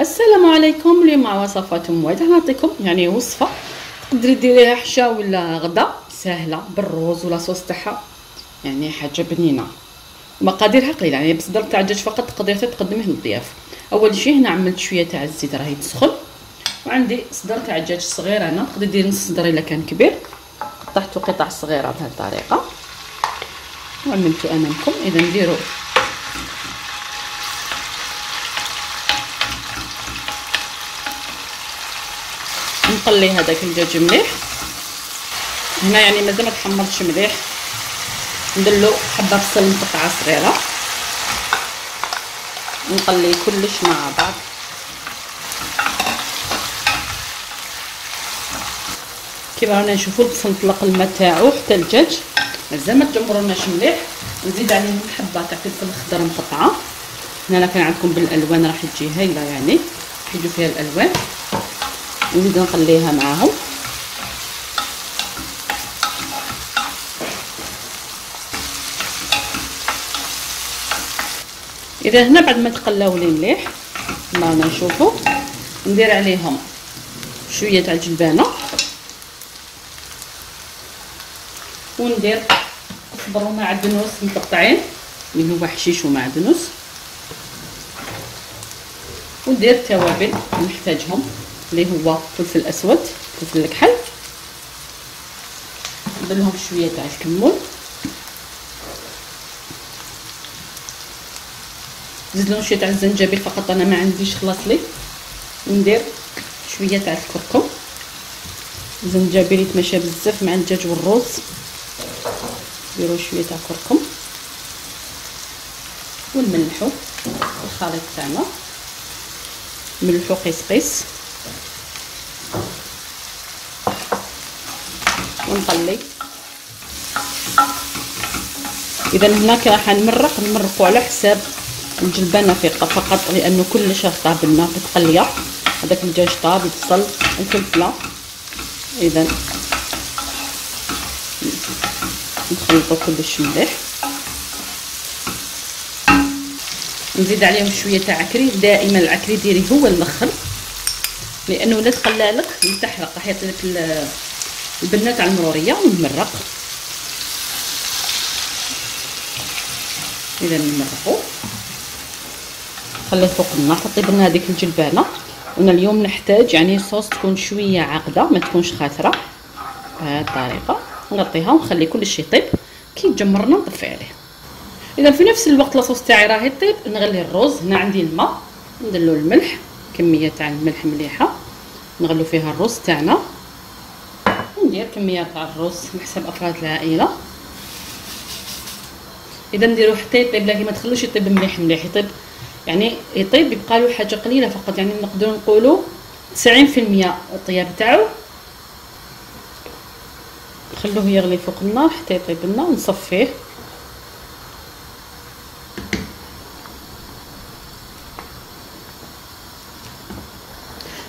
السلام عليكم. اليوم مع وصفات مويدة نعطيكم يعني وصفة. تقدري ديريها حشا ولا غدا؟ سهلة بالروز ولا صوص تاعها. يعني حاجة بنينة. مقاديرها قليلة يعني بصدر تاع الدجاج فقط تقدري تقدميه للضياف أول شيء هنا عملت شوية تاع الزيت راهي تسخن. وعندي صدر تاع الدجاج صغير أنا تقدري ديري نص صدر إلا كان كبير. قطعته قطع صغيرة بهذه الطريقة. وعملته أمامكم. إذا نديرو نقلي هذاك الدجاج مليح. هنا يعني مازال ما تحمرش مليح. ندلو حبة بصل مقطعه صغيرة. نقلي كلش مع بعض. كيما رانا نشوفوا البصل طلق الماء تاعو حتى الدجاج. مازال ما تجمروناش مليح. نزيد عليه حبة تاع فلفل خضر مقطعة. هنا كان عندكم بالألوان راح تجي هايله يعني. يجوا فيها الألوان. نزيد نخليها معاهم. إذا هنا بعد ما تقلاو لي مليح ما نشوفوا ندير عليهم شوية تاع الجلبانة. وندير كزبر ومعدنوس مقطعين اللي هو حشيش ومعدنوس وندير التوابل نحتاجهم. اللي هو فلفل أسود فلفل الكحل. ندير شوية تاع الكمون. نزيد لهم شوية تاع الزنجبيل فقط أنا ما عنديش خلاص لي وندير شوية تاع الكركم. الزنجبيل يتمشى بزاف مع الدجاج والرز نديرو شوية تاع كركم ونملحو الخليط تاعنا. ملحو قيس قيس. ونقلي اذا هناك راح نمرق نمرقوا على حساب الجلبانه فيقه فقط لأنه كلش طاب لنا بالتقليه هذاك الدجاج طاب البصل الفلفلة. اذا نخلطوا كلش مليح. نزيد عليهم شوية تاع عكري. دائما العكري ديري هو الأخر لأنه لا تقلالك تحرق راح يعطي لك البنه تاع المرورية ونمرق. إذا نمرقوا خليه فوق النار طيب لنا هذيك الجلبانة. وأنا اليوم نحتاج يعني صوص تكون شوية عاقدة ما تكونش خاثره بهذه الطريقة نغطيها ونخلي كل شيء يطيب كي تجمرنا نطفي عليه. إذا في نفس الوقت لاصوص تاعي راه يطيب نغلي الرز. هنا عندي الماء. ندلو الملح. كمية تاع الملح مليحة. نغلو فيها الرز تاعنا. وندير كمية تاع الرز بحسب أفراد العائلة. إذا نديرو حتى يطيب لكن ما تخلوش يطيب مليح مليح. يطيب يعني يطيب يبقى له حاجة قليلة فقط. يعني نقدروا نقولوا 90% الطياب تاعو. نخلوه يغلي فوق النار حتى يطيب لنا ونصفيه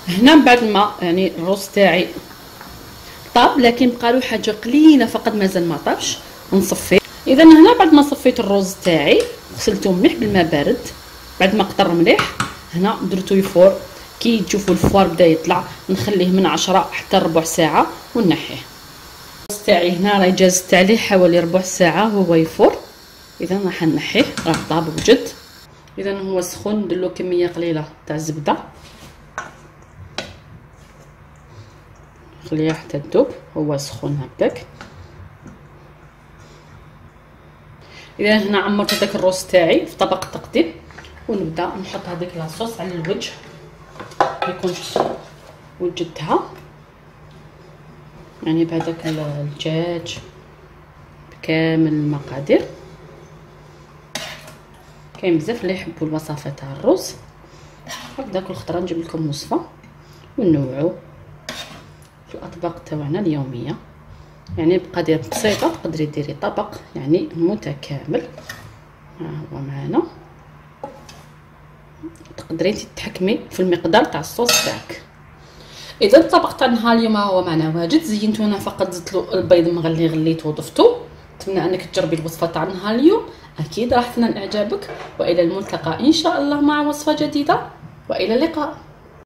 هنا بعد ما يعني الرز تاعي طاب لكن بقى له حاجة قليلة فقط مازال ما طابش. نصفيه إذا هنا بعد ما صفيت الرز تاعي غسلته مليح بالماء بارد. بعد ما قطر مليح هنا درتو يفور كي تشوفوا الفوار بدأ يطلع نخليه من عشرة حتى ربع ساعة ونحيه. الرز تاعي هنا راه جازت عليه حوالي ربع ساعة هو يفور. إذا راح نحيه راه طاب وجد. إذا هو سخون نديرلو كمية قليلة تاع الزبده نخليها حتى تذوب هو سخون هكاك. إذا هنا عمرت هذاك الروز تاعي في طبق تقديم ونبدأ نحط هذيك لاصوص على الوجه. يكون وجدتها. يعني بهذاك الدجاج بكامل المقادير. كاين بزاف اللي يحبوا الوصفة تاع الرز هكذاك الخضرة نجيب لكم وصفة ونوعو. في الاطباق تاعنا اليومية. يعني بقدر بسيطة تقدري ديري طبق يعني متكامل. ها هو معنا تقدري تتحكمي في المقدار تاع الصوص تاعك. إذا الطبق تاع نهار اليوم هو معنا واجد زينتونا فقط زدت له البيض مغلي غليته وضفته نتمنى أنك تجربي الوصفة تاع نهار اليوم. أكيد راح تنال إعجابك. وإلى الملتقى إن شاء الله مع وصفة جديدة. وإلى اللقاء.